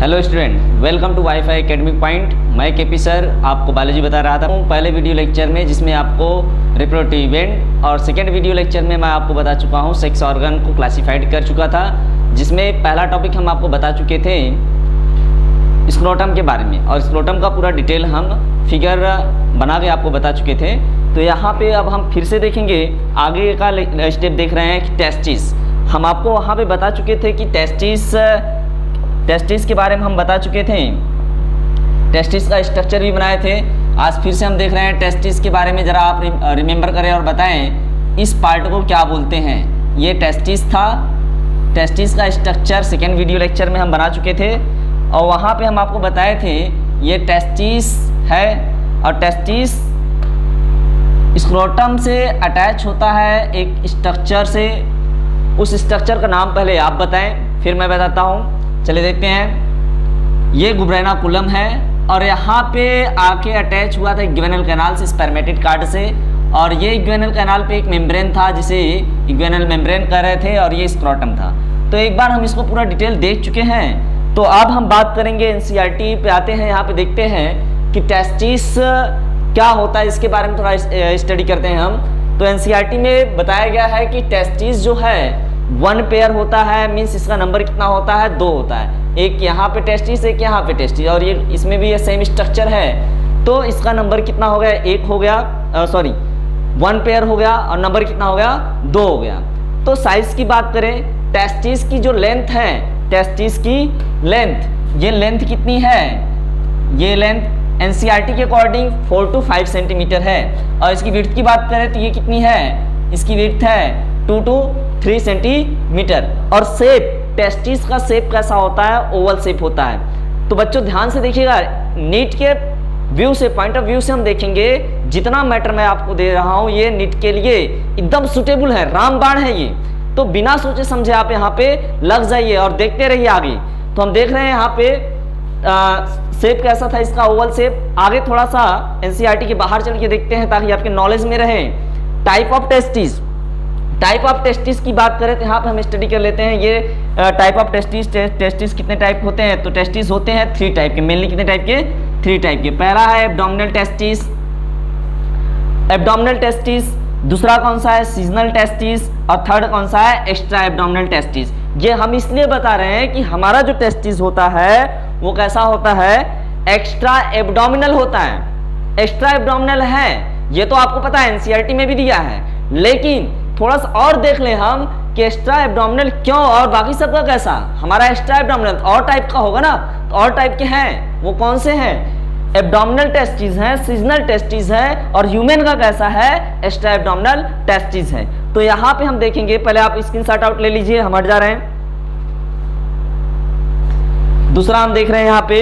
Hello student welcome to WiFi academic point मैं K P sir आपको biology बता रहा था। पहले वीडियो लेक्चर में, जिसमें आपको रिप्रोडक्टिव इवेंट और सेकेंड वीडियो लेक्चर में मैं आपको बता चुका हूँ सेक्स ऑर्गन को क्लासिफाइड कर चुका था, जिसमें पहला टॉपिक हम आपको बता चुके थे स्क्रोटम के बारे में। और स्क्रोटम का पूरा डिटेल हम फिगर बना के आपको बता चुके थे। तो यहाँ पे अब हम फिर से देखेंगे, आगे का स्टेप देख रहे हैं कि टेस्टिस हम आपको वहाँ पे बता चुके थे कि टेस्टिस टेस्टिस के बारे में हम बता चुके थे। टेस्टिस का स्ट्रक्चर भी बनाए थे। आज फिर से हम देख रहे हैं टेस्टिस के बारे में ज़रा आप रिमेंबर करें और बताएँ, इस पार्ट को क्या बोलते हैं? ये टेस्टिस था। टेस्टिस का स्ट्रक्चर सेकेंड वीडियो लेक्चर में हम बना चुके थे। और वहाँ पे हम आपको बताए थे, ये टेस्टिस है और टेस्टिस स्क्रोटम से अटैच होता है एक स्ट्रक्चर से। उस स्ट्रक्चर का नाम पहले आप बताएँ, फिर मैं बताता हूँ। चले देखते हैं। ये गुब्रेना कुलम है और यहाँ पे आके अटैच हुआ था इग्वेनल कैनाल से स्पर्मेटिड कार्ड से और ये इग्वेनल कैनाल पे एक मेम्ब्रेन था जिसे इग्वेनल मेम्ब्रेन कर रहे थे और ये स्क्रॉटम था। तो एक बार हम इसको पूरा डिटेल देख चुके हैं। तो अब हम बात करेंगे एनसीईआरटी पे आते हैं, यहाँ पे देखते हैं कि टेस्टिस क्या होता है, इसके बारे में थोड़ा स्टडी करते हैं हम। तो एनसीईआरटी में बताया गया है कि टेस्टिस जो है वन पेयर होता है मीन्स इसका नंबर कितना होता है? दो होता है। एक यहाँ पे टेस्टिस एक यहाँ पे टेस्टिस और ये, इसमें भी ये सेम स्ट्रक्चर है। तो इसका नंबर कितना हो गया? एक हो गया सॉरी वन पेयर हो गया और नंबर कितना हो गया? दो हो गया। तो साइज़ की बात करें टेस्टिस की जो लेंथ है टेस्टिस की लेंथ ये लेंथ कितनी है? ये लेंथ एनसीईआरटी के according four to five centimetre है। और इसकी विर्थ की बात करें तो ये कितनी है? इसकी विर्थ है टू टू थ्री सेंटीमीटर और सेप टेस्टिस का सेप कैसा होता है? ओवल सेप होता है। तो बच्चों, ध्यान से देखिएगा नीट के व्यू से पॉइंट ऑफ़ व्यू से हम देखेंगे, जितना मैटर मैं आपको दे रहा हूँ, ये नीट के लिए एकदम सुटेबल है, रामबाण है ये। तो बिना सोचे समझे आप यहाँ पे लग जाइए और देखते रहिए आगे। तो हम देख रहे हैं यहाँ पे शेप कैसा था इसका ओवल सेप आगे थोड़ा सा एनसीईआरटी के बाहर चल के देखते हैं, ताकि आपके नॉलेज में रहे। Type of testis type of testis की बात करें तो यहाँ पर हम स्टडी कर लेते हैं। ये टाइप ऑफ़ टेस्टिस टेस्टिस कितने टाइप होते हैं? तो टेस्टिस होते हैं थ्री टाइप के। मेनली कितने टाइप के? थ्री टाइप के। पहला है एबडोमिनल टेस्टिस एबडोमिनल टेस्टिस दूसरा कौन सा है? सीजनल टेस्टिस और थर्ड कौन सा है? एक्स्ट्रा एबडोमिनल टेस्टिस ये हम इसलिए बता रहे हैं कि हमारा जो टेस्टिस होता है, वो कैसा होता है? एक्स्ट्रा एबडोमिनल होता है। एक्स्ट्रा एबडोमिनल है। ये तो आपको पता है एनसीईआरटी में भी दिया है। लेकिन थोड़ा सा और देख ले हम कि एक्स्ट्रा एब्डोमिनल क्यों और बाकी सबका कैसा? हमारा एक्स्ट्रा एब्डोमिनल और टाइप का होगा ना? तो और टाइप के हैं, वो कौन से हैं? एब्डोमिनल टेस्टिस है सीजनल टेस्टिस है और ह्यूमन का कैसा है? एक्स्ट्रा एब्डोमिनल टेस्टिस है। तो यहाँ पे हम देखेंगे, पहले आप स्क्रीन शॉट आउट ले लीजिए, हम हट जा रहे हैं। दूसरा हम देख रहे हैं यहाँ पे।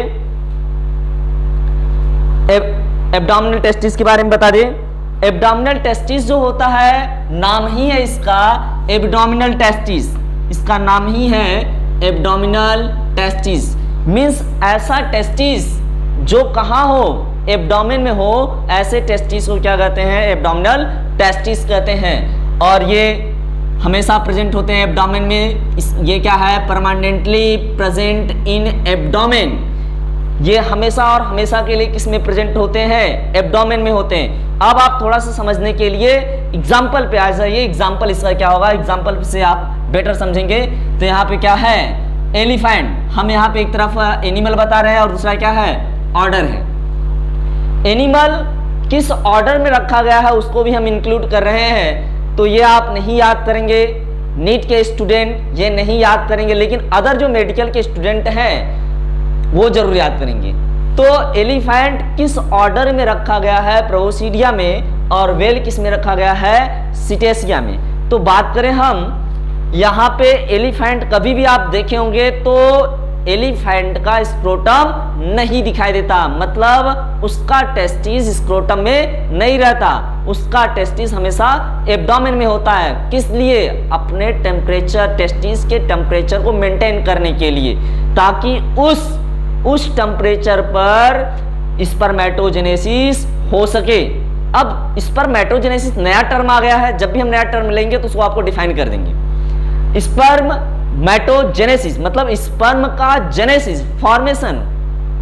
एब्डोमिनल टेस्टिस के बारे में बता दें। एब्डोमिनल टेस्टिस जो होता है, नाम ही है इसका एब्डोमिनल टेस्टिस इसका नाम ही है एब्डोमिनल टेस्टिस मीन्स ऐसा टेस्टिस जो कहाँ हो एब्डोमिन में हो, ऐसे टेस्टिस को क्या कहते हैं? एब्डोमिनल टेस्टिस कहते हैं। और ये हमेशा प्रेजेंट होते हैं एब्डोमिन में। इस, ये क्या है? परमानेंटली प्रेजेंट इन एब्डोमिन ये हमेशा और हमेशा के लिए किसमें प्रेजेंट होते हैं? एब्डोमेन में होते हैं। अब आप थोड़ा सा समझने के लिए एग्ज़ाम्पल पे आ जाइए। एग्ज़ाम्पल इसका क्या होगा? एग्ज़ाम्पल से आप बेटर समझेंगे। तो यहाँ पे क्या है? एलिफेंट हम यहाँ पे एक तरफ़ एनिमल बता रहे हैं और दूसरा क्या है? ऑर्डर है। एनिमल किस ऑर्डर में रखा गया है उसको भी हम इंक्लूड कर रहे हैं। तो ये आप नहीं याद करेंगे। नीट के स्टूडेंट ये नहीं याद करेंगे। लेकिन अदर जो मेडिकल के स्टूडेंट हैं वो ज़रूर याद करेंगे। तो एलिफेंट किस ऑर्डर में रखा गया है? प्रोसीडिया में और वेल किसमें रखा गया है? सिटेसिया में। तो बात करें हम, यहाँ पे एलिफेंट कभी भी आप देखे होंगे तो एलिफेंट का स्क्रोटम नहीं दिखाई देता। मतलब उसका टेस्टिस स्क्रोटम में नहीं रहता। उसका टेस्टिस हमेशा एब्डोमेन में होता है। किस लिए? अपने टेम्परेचर टेस्टिस के टेम्परेचर को मेंटेन करने के लिए। ताकि उस उस टेम्परेचर पर स्पर्मेटोजेनेसिस हो सके। अब स्पर्मेटोजेनेसिस नया टर्म आ गया है, जब भी हम नया टर्म लेंगे तो उसको आपको डिफाइन कर देंगे। स्पर्म मैटोजेनेसिस मतलब स्पर्म का जेनेसिस फॉर्मेशन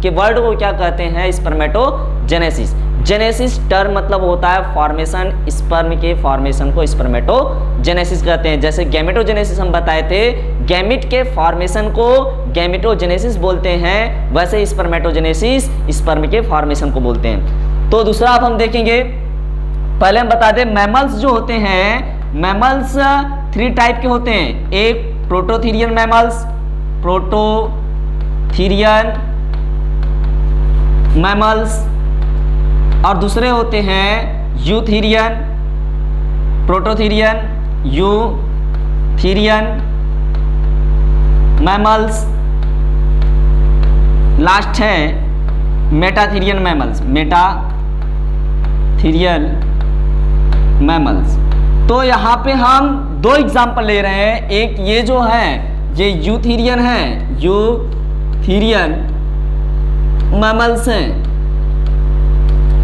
के वर्ड को क्या कहते हैं? स्पर्मेटोजेनेसिस जेनेसिस टर्म मतलब होता है फॉर्मेशन स्पर्म के फॉर्मेशन को स्पर्मेटोजेनेसिस कहते हैं। जैसे गैमेटोजेनेसिस हम बताए थे गैमिट के फॉर्मेशन को गैमेटोजेनेसिस बोलते हैं, वैसे स्पर्मेटोजेनेसिस स्पर्म के फॉर्मेशन को बोलते हैं। तो दूसरा अब हम देखेंगे, पहले हम बता दें मैमल्स जो होते हैं मैमल्स थ्री टाइप के होते हैं। एक प्रोटोथीरियन मैमल्स प्रोटोथीरियन मैमल्स और दूसरे होते हैं eutherian, prototherian, eutherian, mammals. Last है मेटाथीरियन मैमल्स मेटाथीरियन मैमल्स। तो यहाँ पे हम दो एग्ज़ाम्पल ले रहे हैं। एक ये जो है, ये यूथीरियन है, यूथीरियन मैमल्स हैं।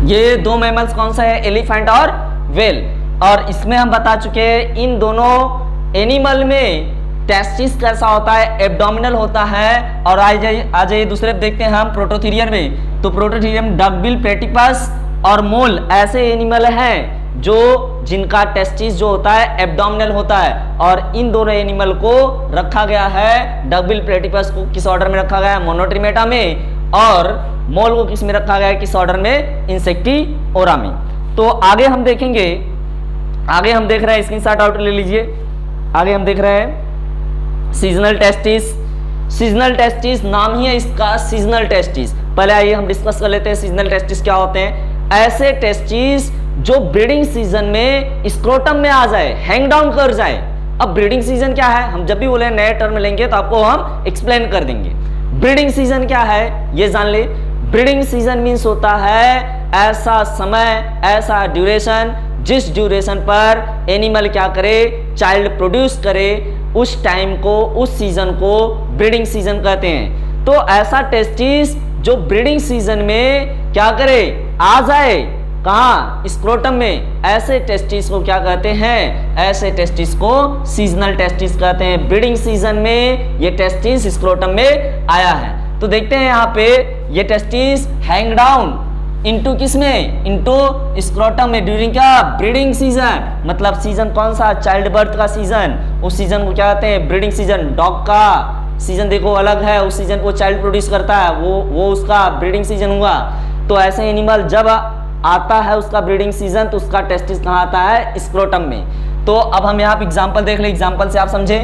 ये दो मैमल्स कौन सा है? एलिफेंट और वेल और इसमें हम बता चुके हैं, इन दोनों एनिमल में टेस्टिस कैसा होता है? एब्डोमिनल होता है। और आ जाइए आ जाइए दूसरे देखते हैं हम प्रोटोथीरियन में। तो प्रोटोथीरियम डगबिल प्लेटिपस और मोल ऐसे एनिमल हैं जो, जिनका टेस्टिस जो होता है एब्डोमिनल होता है। और इन दोनों एनिमल को रखा गया है डगबिल प्लेटिपस को किस ऑर्डर में रखा गया है? मोनोट्रीमेटा में। और मोल को किसमें रखा गया है? किस ऑर्डर में? इंसेक्टी ओरा में। तो आगे हम देखेंगे, आगे हम देख रहे हैं स्क्रीन शॉट आउट ले लीजिए। आगे हम देख रहे हैं सीजनल टेस्टिस सीजनल टेस्टिस नाम ही है इसका सीजनल टेस्टिस पहले आइए हम डिस्कस कर लेते हैं सीजनल टेस्टिस क्या होते हैं। ऐसे टेस्टिस जो ब्रीडिंग सीज़न में स्क्रोटम में आ जाए हैंग डाउन कर जाए। अब ब्रीडिंग सीज़न क्या है? हम जब भी बोले नए टर्म लेंगे तो आपको हम एक्सप्लेन कर देंगे। ब्रीडिंग सीज़न क्या है? ये जान ले। ब्रीडिंग सीज़न मीन्स होता है ऐसा समय, ऐसा ड्यूरेशन जिस ड्यूरेशन पर एनिमल क्या करे चाइल्ड प्रोड्यूस करे, उस टाइम को, उस सीज़न को ब्रीडिंग सीज़न कहते हैं। तो ऐसा टेस्टिस जो ब्रीडिंग सीज़न में क्या करे, आ जाए कहा? स्क्रोटम में। ऐसे टेस्टिस को क्या कहते हैं? ऐसे टेस्टिस को सीजनल टेस्टिस कहते हैं। ब्रीडिंग सीज़न में ये टेस्टिस स्क्रोटम में आया है। तो देखते हैं यहाँ पे, ये टेस्टिस हैंग डाउन इंटू किसमें इंटू स्क्रोटम में। ड्यूरिंग क्या? ब्रीडिंग सीज़न मतलब सीज़न कौन सा? चाइल्ड बर्थ का सीज़न उस सीज़न को क्या कहते हैं? ब्रीडिंग सीज़न डॉग का। सीज़न देखो अलग है। उस सीज़न को चाइल्ड प्रोड्यूस करता है। वो वो उसका ब्रीडिंग सीज़न हुआ। तो ऐसे एनिमल जब आता है उसका ब्रीडिंग सीज़न तो उसका टेस्टिस कहाँ आता है? स्क्रोटम में। तो अब हम यहाँ पे एग्ज़ाम्पल देख ले। एग्ज़ाम्पल से आप समझे।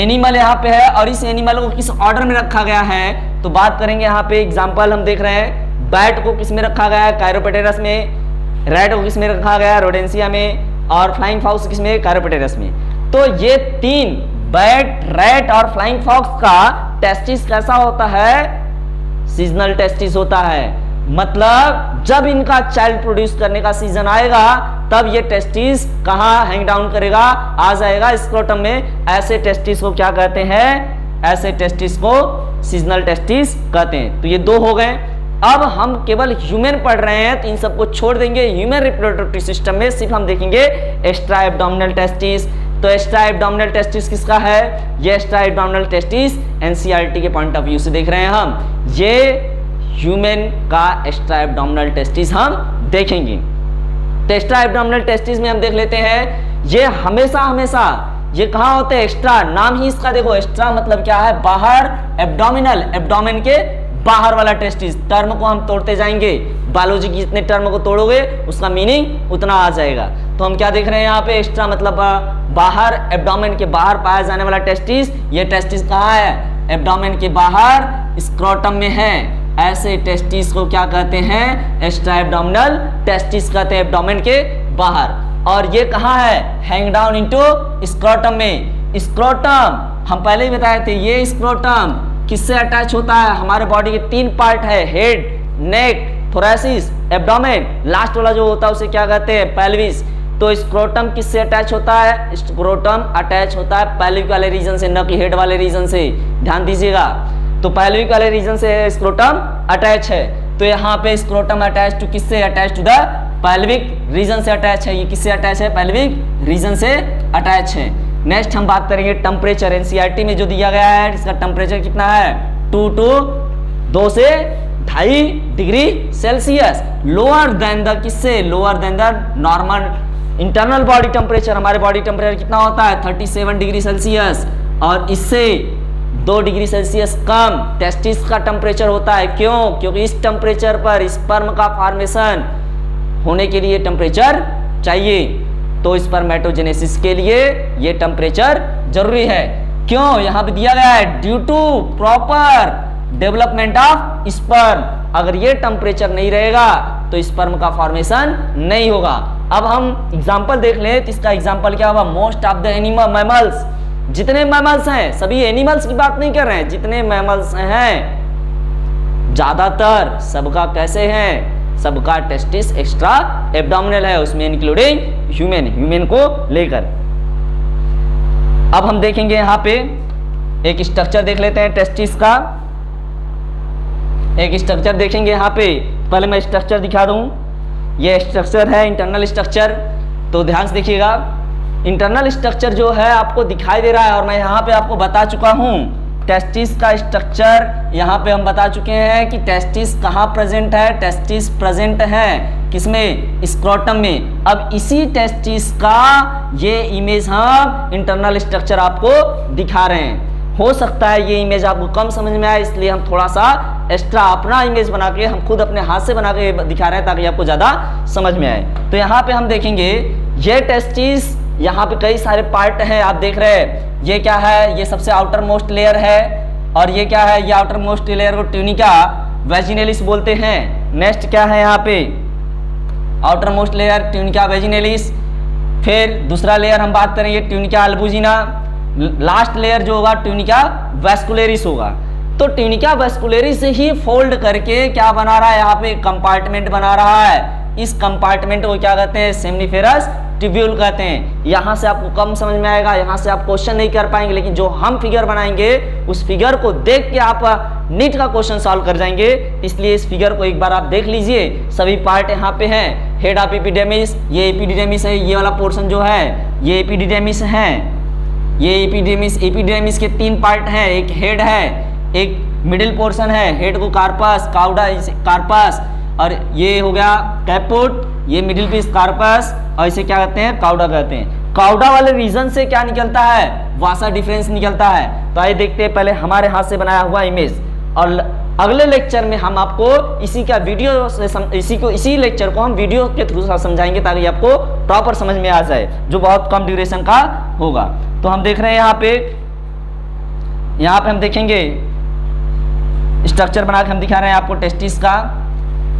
एनिमल यहाँ पे है और इस एनिमल को किस ऑर्डर में रखा गया है? तो बात करेंगे यहाँ पे एग्ज़ाम्पल हम देख रहे हैं। बैट को किसमें रखा गया है? कैरोपेटेरस में। रेड को किसमें रखा गया है? रोडेंसिया में। और फ्लाइंग फॉक्स किसमें? कैरोपेटेरस में। तो ये तीन बैट रेड और फ्लाइंग फॉक्स का टेस्टिस कैसा होता है? सीजनल टेस्टिस होता है। मतलब जब इनका चाइल्ड प्रोड्यूस करने का सीज़न आएगा, तब ये टेस्टिस कहा हैंग डाउन करेगा, आ जाएगा स्क्रोटम में। ऐसे टेस्टिस को क्या कहते हैं? ऐसे टेस्टिस को सीजनल टेस्टिस कहते हैं। तो ये दो हो गए। अब हम केवल ह्यूमन पढ़ रहे हैं तो इन सबको छोड़ देंगे। ह्यूमन रिप्रोडक्टिव सिस्टम में सिर्फ़ हम देखेंगे एक्स्ट्रा एबडोमिनल टेस्टिस तो एक्स्ट्रा एबडोमिनल टेस्टिस किसका है? ये एक्स्ट्रा एबडोमिनल टेस्टिस एनसीईआरटी के पॉइंट ऑफ़ व्यू से देख रहे हैं हम। ये ह्यूमन का एक्स्ट्रा एबडोमिनल टेस्टिस हम देखेंगे। तो एक्स्ट्रा एबडोमिनल टेस्टिस में हम देख लेते हैं, ये हमेशा हमेशा, ये कहा होते हैं? एक्स्ट्रा नाम ही इसका देखो एक्स्ट्रा मतलब क्या है? बाहर एबडोमिनल एबडोमिन के बाहर वाला टेस्टिस टर्म को हम तोड़ते जाएँगे। बायोलॉजी की जितने टर्म को तोड़ोगे, उसका मीनिंग उतना आ जाएगा। तो हम क्या देख रहे हैं यहाँ पे? एक्स्ट्रा मतलब बाहर एबडोमिन के बाहर पाया जाने वाला टेस्टिस ये टेस्टिस कहाँ है? एबडोमिन के बाहर स्क्रोटम में है। ऐसे टेस्टिस को क्या कहते हैं? एक्स्ट्रा एबडोमिनल टेस्टिस कहते हैं एबडोमेन के बाहर। और ये कहाँ है? हैंग डाउन इनटू स्क्रोटम में। स्क्रोटम हम पहले ही बताए थे, ये स्क्रोटम किससे अटैच होता है? हमारे बॉडी के तीन पार्ट है head neck thorax abdomen last वाला जो होता है, उसे क्या कहते हैं? पेल्विस तो स्क्रोटम किससे अटैच होता है? स्क्रोटम अटैच होता है पेल्विक वाले रीजन से, न कि हेड वाले रीजन से। ध्यान दीजिएगा। तो पैल्विक वाले रीजन से स्क्रोटम अटैच है। तो यहाँ पे स्क्रोटम अटैच टू किससे attach to the pelvic region से अटैच है? ये किससे अटैच है? पैल्विक रीजन से अटैच है। नेक्स्ट हम बात करेंगे टेम्परेचर एनसीईआरटी में जो दिया गया है, इसका टेम्परेचर कितना है? टू टू दो से ढाई degree Celsius lower than the किससे? Lower than the normal internal body temperature हमारे बॉडी टेम्परेचर कितना होता है? 37 डिग्री सेल्सियस और इससे दो डिग्री सेल्सियस कम टेस्टिस का टेम्परेचर होता है। क्यों? क्योंकि इस टेम्परेचर पर स्पर्म का फॉर्मेशन होने के लिए टेम्परेचर चाहिए। तो स्पर्मेटोजेनेसिस के लिए ये टेम्परेचर ज़रूरी है। क्यों? यहाँ पे दिया गया है due to proper development of sperm अगर ये टेम्परेचर नहीं रहेगा तो स्पर्म का फॉर्मेशन नहीं होगा। अब हम एग्ज़ाम्पल देख लें तो इसका एग्ज़ाम्पल क्या होगा? Most of the animal mammals जितने मैमल्स हैं, सभी एनिमल्स की बात नहीं कर रहे हैं, जितने मैमल्स हैं, ज़्यादातर सबका कैसे हैं? सबका टेस्टिस एक्स्ट्रा एब्डोमिनल है, उसमें इंक्लूडिंग ह्यूमन ह्यूमन को लेकर। अब हम देखेंगे यहाँ पे एक स्ट्रक्चर देख लेते हैं टेस्टिस का। एक स्ट्रक्चर देखेंगे यहाँ पे। पहले मैं स्ट्रक्चर दिखा दूँ। ये स्ट्रक्चर है इंटरनल स्ट्रक्चर तो ध्यान से देखिएगा। इंटरनल स्ट्रक्चर जो है आपको दिखाई दे रहा है और मैं यहाँ पे आपको बता चुका हूँ टेस्टिस का स्ट्रक्चर यहाँ पे हम बता चुके हैं कि टेस्टिस कहाँ प्रेजेंट है टेस्टिस प्रेजेंट है, किसमें? स्क्रोटम में। अब इसी टेस्टिस का ये इमेज हम इंटरनल स्ट्रक्चर आपको दिखा रहे हैं। हो सकता है ये इमेज आपको कम समझ में आए, इसलिए हम थोड़ा सा एक्स्ट्रा अपना इमेज बना के, हम खुद अपने हाथ से बना के दिखा रहे हैं ताकि आपको ज़्यादा समझ में आए। तो यहाँ पे हम देखेंगे, ये टेस्टिस यहाँ पे कई सारे पार्ट हैं, आप देख रहे हैं। ये क्या है? ये सबसे आउटर मोस्ट लेयर है। और ये क्या है? ये आउटर मोस्ट लेयर को ट्यूनिका वेजिनेलिस बोलते हैं। नेक्स्ट क्या है यहाँ पे? Outer most layer tunica vaginalis फिर दूसरा लेयर हम बात करेंगे ट्यूनिका अल्बुजिना लास्ट लेयर जो होगा ट्यूनिका वेस्कुलेरिस होगा। तो ट्यूनिका वेस्कुलेरिस ही फोल्ड करके क्या बना रहा है? यहाँ पे कंपार्टमेंट बना रहा है। इस कंपार्टमेंट को क्या कहते हैं? सेमनीफेरस ट्रिब्यूल कहते हैं। यहाँ से आपको कम समझ में आएगा, यहाँ से आप क्वेश्चन नहीं कर पाएँगे, लेकिन जो हम फिगर बनाएँगे, उस फिगर को देख के आप नीट का क्वेश्चन सॉल्व कर जाएँगे। इसलिए इस फिगर को एक बार आप देख लीजिए। सभी पार्ट यहाँ पे हैं। हेड ऑफ़ एपिडेमिस ये एपिडेमिस है। ये वाला पोर्शन जो है, ये एपिडेमिस है। ये एपिडेमिस एपिडेमिस के तीन पार्ट हैं। एक हेड है, एक मिडिल पोर्शन है। हेड को कार्पस काउडा कार्पस और ये हो गया कैपुट ये मिडिल पीस कार्पस और इसे क्या कहते हैं? काउडा कहते हैं। काउडा वाले रीजन से क्या निकलता है? वासा डिफरेंस निकलता है। तो आइए देखते हैं पहले हमारे हाथ से बनाया हुआ इमेज और अगले लेक्चर में हम आपको इसी का वीडियो से सम, इसी को इसी लेक्चर को हम वीडियो के थ्रू समझाएँगे ताकि आपको प्रॉपर समझ में आ जाए जो बहुत कम ड्यूरेशन का होगा। तो हम देख रहे हैं यहाँ पे यहाँ पे हम देखेंगे। स्ट्रक्चर बना के हम दिखा रहे हैं आपको टेस्टिस का।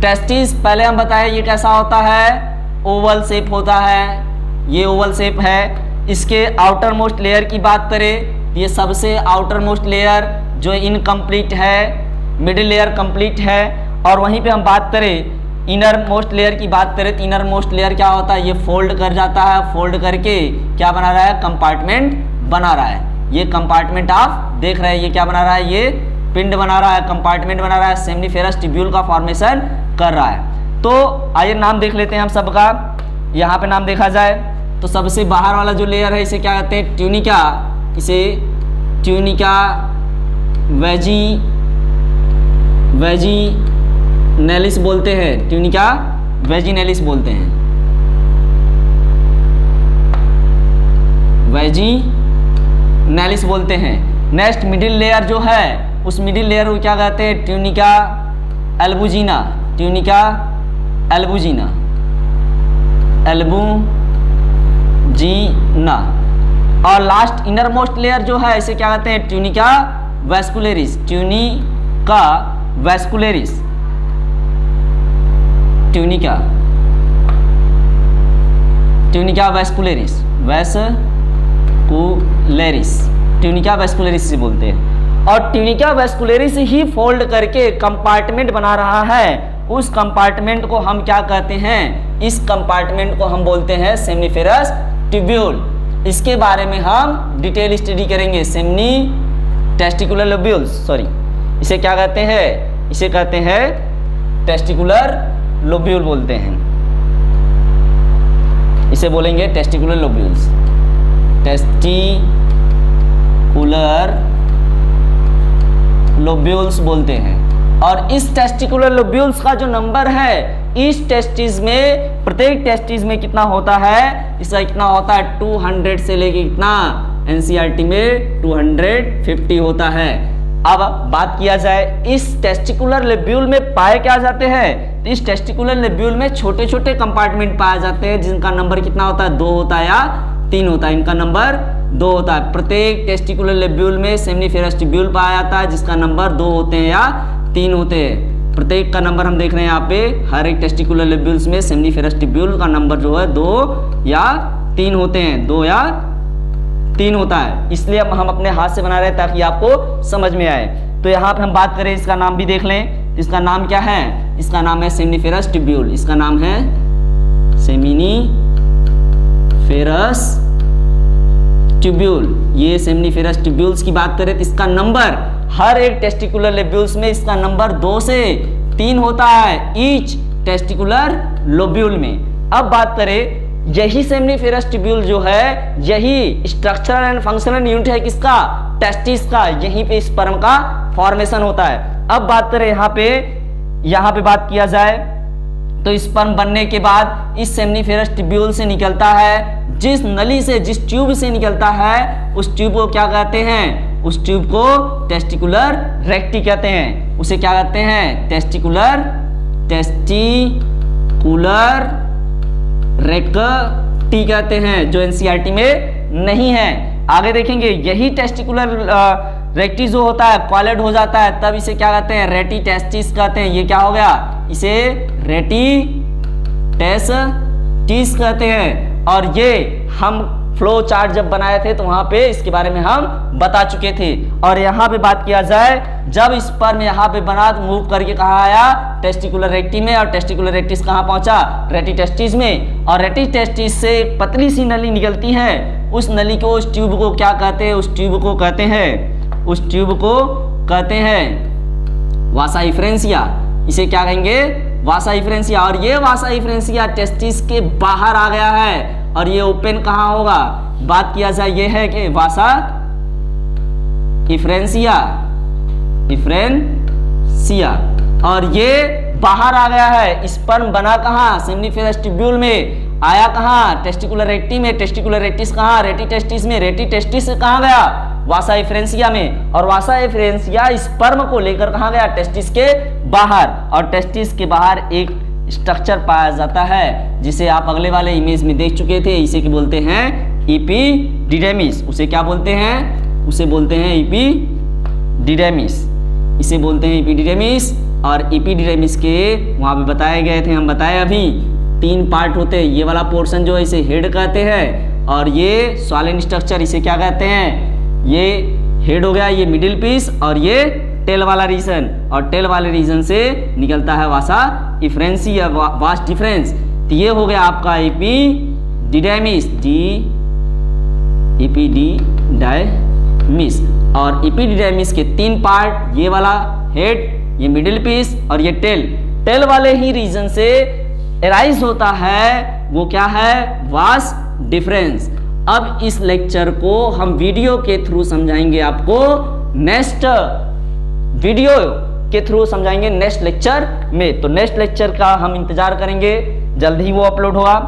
टेस्टिस पहले हम बताए ये कैसा होता है? ओवल शेप होता है। ये ओवल शेप है। इसके आउटर मोस्ट लेयर की बात करें, ये सबसे आउटर मोस्ट लेयर जो इनकम्प्लीट है मिडिल लेयर कंप्लीट है। और वहीं पे हम बात करें इनर मोस्ट लेयर की बात करें तो इनर मोस्ट लेयर क्या होता है? ये फोल्ड कर जाता है। फोल्ड करके क्या बना रहा है? कंपार्टमेंट बना रहा है। ये कंपार्टमेंट आप देख रहे हैं, ये क्या बना रहा है? ये पिंड बना रहा है कंपार्टमेंट बना रहा है सेमनीफेरस टिब्यूल का फॉर्मेशन कर रहा है। तो आइए नाम देख लेते हैं हम सबका। यहाँ पे नाम देखा जाए तो सबसे बाहर वाला जो लेयर है, इसे क्या कहते हैं? ट्यूनिका इसे ट्यूनिका वेजी वेजी नेलिस बोलते हैं। ट्यूनिका वेजिनेलिस बोलते हैं। वेजी नेलिस बोलते हैं। नेक्स्ट मिडिल लेयर जो है उस मिडिल लेयर को क्या कहते हैं? Tunica albuginea tunica albuginea albuginea और लास्ट इनर मोस्ट लेयर जो है, इसे क्या कहते हैं? Tunica vascularis tunica vascularis tunica tunica vascularis vascularis tunica vascularis से बोलते हैं। और ट्यूनिका वेस्कुलेरिस ही फोल्ड करके कंपार्टमेंट बना रहा है। उस कंपार्टमेंट को हम क्या कहते हैं? इस कंपार्टमेंट को हम बोलते हैं सेमनीफेरस ट्यूब्यूल। इसके बारे में हम डिटेल स्टडी करेंगे। सेमनी टेस्टिकुलर लोब्यूल्स सॉरी इसे क्या कहते हैं? इसे कहते हैं टेस्टिकुलर लोब्यूल बोलते हैं। इसे बोलेंगे टेस्टिकुलर लोब्यूल्स टेस्टिकुलर लोब्यूल्स बोलते हैं। और इस टेस्टिकुलर लोब्यूल्स का जो नंबर है, इस टेस्टिस में, प्रत्येक टेस्टिस में कितना होता है? इसका कितना होता है? 200 से लेके कितना? एनसीईआरटी में 250 होता है। अब बात किया जाए, इस टेस्टिकुलर लेब्यूल में पाए क्या जाते हैं? तो इस टेस्टिकुलर लेब्यूल में छोटे छोटे कंपार्टमेंट पाए जाते हैं, जिनका नंबर कितना होता है? दो होता है या तीन होता है। इनका नंबर दो होता है। प्रत्येक टेस्टिकुलर लेब्यूल में ट्यूब्यूल पाया जाता है, जिसका नंबर दो होते हैं या तीन होते हैं। प्रत्येक का नंबर हम देख रहे हैं यहाँ पे, हर एक टेस्टिकुलर लेब्यूल्स में ट्यूब्यूल का नंबर जो है दो या तीन होते हैं। दो या तीन होता है। इसलिए अब हम अपने हाथ से बना रहे हैं ताकि आपको समझ में आए। तो यहाँ पे हम बात करें, इसका नाम भी देख लें। इसका नाम क्या है? इसका नाम है सेमिनिफेरस ट्यूब्यूल इसका नाम है सेमिनी फेरस ट्यूब्यूल ये सेमिनिफेरस ट्यूब्यूल्स की बात करें तो इसका नंबर हर एक टेस्टिकुलर लेब्यूल्स में इसका नंबर दो से तीन होता है ईच टेस्टिकुलर लोब्यूल में। अब बात करें, यही सेमनीफेरस ट्यूब्यूल जो है, यही स्ट्रक्चरल एंड फंक्शनल यूनिट है किसका? टेस्टिस का, यहीं पे स्पर्म का फॉर्मेशन होता है। अब बात करें यहाँ पे यहाँ पे बात किया जाए तो स्पर्म बनने के बाद इस सेमनीफेरस ट्यूब्यूल से निकलता है जिस नली से, जिस ट्यूब से निकलता है, उस ट्यूब को क्या कहते हैं? उस ट्यूब को टेस्टिकुलर रेक्टी कहते हैं। उसे क्या कहते हैं? टेस्टिकुलर टेस्टिकुलर रेक्टी कहते हैं, जो एनसीईआरटी में नहीं है। आगे देखेंगे, यही टेस्टिकुलर रेक्टी जो होता है क्वालिड हो जाता है, तब इसे क्या कहते हैं? रेटी टेस्टिस कहते हैं। ये क्या हो गया? इसे रेटी टेस्टिस कहते हैं। और ये हम फ्लो चार्ट जब बनाए थे तो वहाँ पे इसके बारे में हम बता चुके थे। और यहाँ पे बात किया जाए, जब स्पर्म यहाँ पे बना तो मूव करके कहा आया? टेस्टिकुलर रेक्टी में। और टेस्टिकुलर रेक्टिस कहाँ पहुँचा? रेटी टेस्टिस में। और रेटी टेस्टिस से पतली सी नली निकलती है। उस नली को, उस ट्यूब को क्या कहते हैं? उस ट्यूब को कहते हैं? उस ट्यूब को कहते हैं वासा इफ्रेंसिया इसे क्या कहेंगे? वासा इफ्रेंसिया और ये वासा इफ्रेंसिया टेस्टिस के बाहर आ गया है। और ये ओपन कहा होगा? बात किया जाए ये है कि वासा इफ्रेंसिया इफ्रेंसिया और ये बाहर आ गया है। स्पर्म बना कहा? ट्यूब्यूल में। आया कहा? टेस्टिकुलर रेक्टी में टेस्टिकुलर रेक्टिस कहा? रेटी टेस्टिस में रेटी टेस्टिस कहा गया? वासा इफ्रेंसिया में। और वासा इफ्रेंसिया स्पर्म को लेकर कहा गया? टेस्टिस के बाहर। और टेस्टिस के बाहर एक स्ट्रक्चर पाया जाता है, जिसे आप अगले वाले इमेज में देख चुके थे। इसे की बोलते हैं? इपीडिडेमिस उसे क्या बोलते हैं? उसे बोलते हैं इपीडिडेमिस इसे बोलते हैं इपीडिडेमिस और इपीडिडेमिस के वहाँ पे बताए गए थे, हम बताए अभी। तीन पार्ट होते हैं। ये वाला पोर्शन जो है इसे हेड कहते हैं और ये सॉलिन स्ट्रक्चर इसे क्या कहते हैं? ये हेड हो गया ये मिडिल पीस और ये टेल वाला रीजन और टेल वाले रीजन से निकलता है वासा इफ्रेंसी या वा, वास्ट डिफरेंस तो ये हो गया आपका ईपी डिडेमिस डी ईपी डी डायमिस और इपीडिडेमिस के तीन पार्ट ये वाला हेड ये मिडिल पीस और ये टेल टेल वाले ही रीजन से एराइज होता है, वो क्या है? वास डिफरेंस अब इस लेक्चर को हम वीडियो के थ्रू समझाएँगे आपको. नेक्स्ट वीडियो के थ्रू समझाएँगे नेक्स्ट लेक्चर में. तो नेक्स्ट लेक्चर का हम इंतज़ार करेंगे. जल्द ही वो अपलोड होगा.